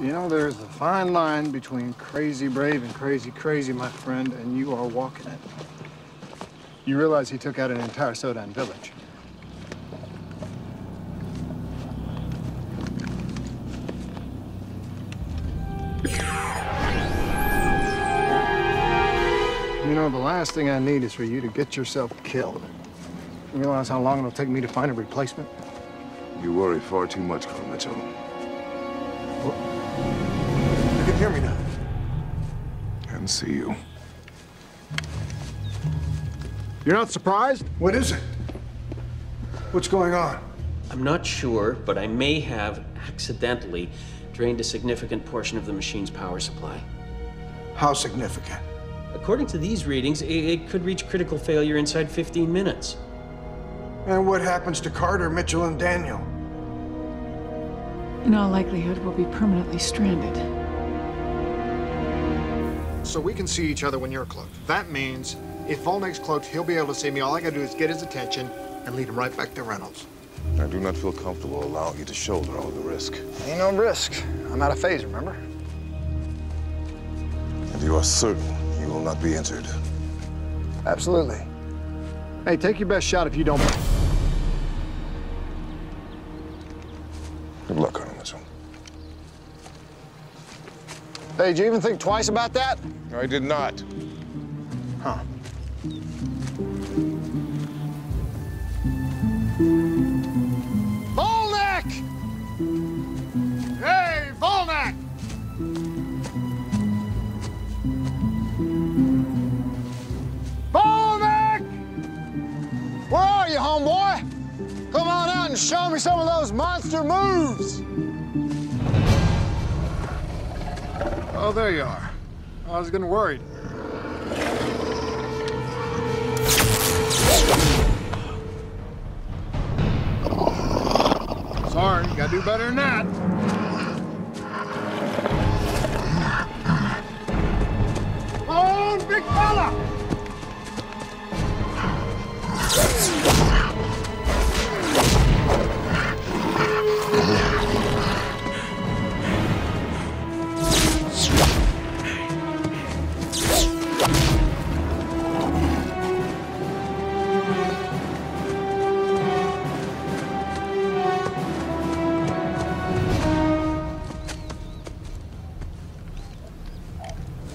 You know, there's a fine line between crazy brave and crazy crazy, my friend, and you are walking it. You realize he took out an entire Sodan village. You know, the last thing I need is for you to get yourself killed. You realize how long it'll take me to find a replacement? You worry far too much, Colonel Mitchell. You can hear me now. And see you. You're not surprised? What is it? What's going on? I'm not sure, but I may have accidentally drained a significant portion of the machine's power supply. How significant? According to these readings, it, it could reach critical failure inside 15 minutes. And what happens to Carter, Mitchell, and Daniel? In all likelihood, we'll be permanently stranded. So we can see each other when you're cloaked. That means if Volnek's cloaked, he'll be able to see me. All I gotta do is get his attention and lead him right back to Reynolds. I do not feel comfortable allowing you to shoulder all the risk. Ain't no risk. I'm out of phase, remember? And you are certain you will not be injured. Absolutely. Hey, take your best shot if you don't. Hey, did you even think twice about that? I did not. Huh. Volnek! Hey, Volnek! Volnek! Where are you, homeboy? Come on out and show me some of those monster moves. Oh, there you are. I was getting worried. Sorry, you gotta do better than that.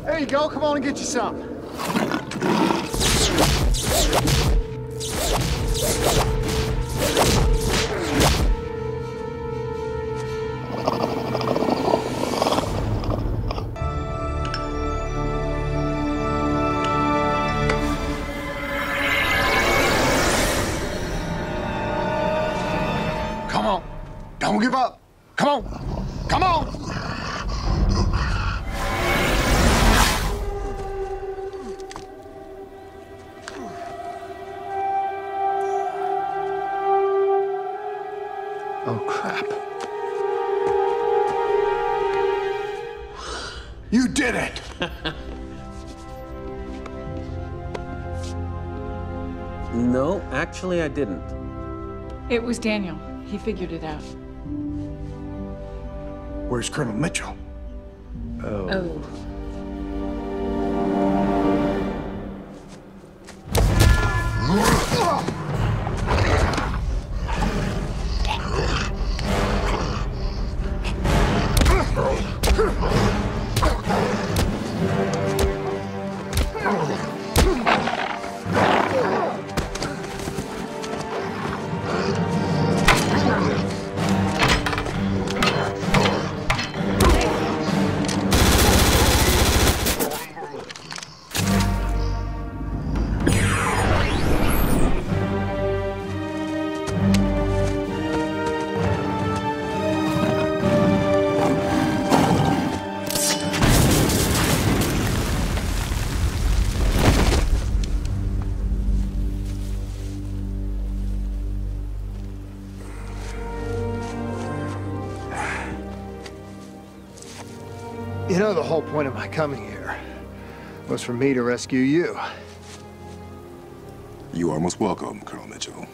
There you go. Come on and get you some. Come on. Don't give up. Come on. Come on. Oh, crap. You did it! No, actually, I didn't. It was Daniel. He figured it out. Where's Colonel Mitchell? Oh. You know, the whole point of my coming here was for me to rescue you. You are most welcome, Colonel Mitchell.